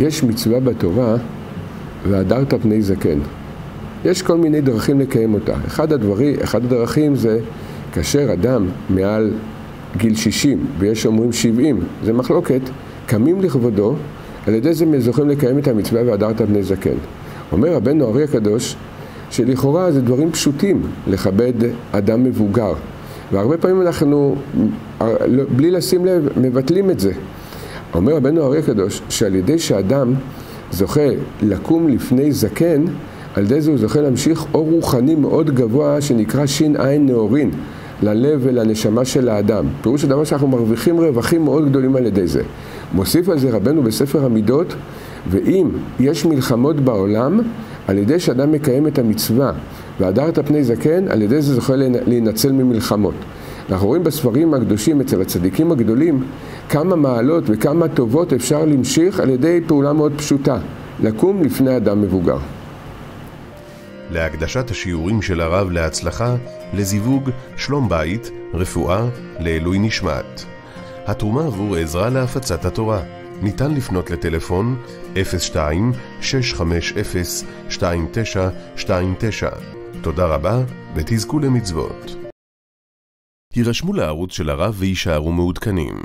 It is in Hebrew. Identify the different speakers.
Speaker 1: יש מצווה בתורה, והדרת פני זקן. יש כל מיני דרכים לקיים אותה. אחד, הדברי, אחד הדרכים זה כאשר אדם מעל גיל 60, ויש אומרים 70, זה מחלוקת, קמים לכבודו, על ידי זה זוכים לקיים את המצווה והדרת בני זקן. אומר רבנו ארי הקדוש, שלכאורה זה דברים פשוטים לכבד אדם מבוגר. והרבה פעמים אנחנו, בלי לשים לב, מבטלים את זה. אומר רבנו ארי הקדוש, שעל ידי שאדם זוכה לקום לפני זקן, על ידי זה הוא זוכה להמשיך אור רוחני מאוד גבוה שנקרא שין עין נאורין. ללב ולנשמה של האדם. פירוש הדבר שאנחנו מרוויחים רווחים מאוד גדולים על ידי זה. מוסיף על זה רבנו בספר המידות, ואם יש מלחמות בעולם, על ידי שאדם מקיים את המצווה והדרת פני זקן, על ידי זה זוכה להינצל ממלחמות. אנחנו רואים בספרים הקדושים אצל הצדיקים הגדולים כמה מעלות וכמה טובות אפשר להמשיך על ידי פעולה מאוד פשוטה, לקום לפני אדם מבוגר.
Speaker 2: להקדשת השיעורים של הרב להצלחה, לזיווג, שלום בית, רפואה, לעילוי נשמת. התרומה עבור עזרה להפצת התורה. ניתן לפנות לטלפון 02-650-2929. תודה רבה ותזכו למצוות. הירשמו לערוץ של הרב ויישארו מעודכנים.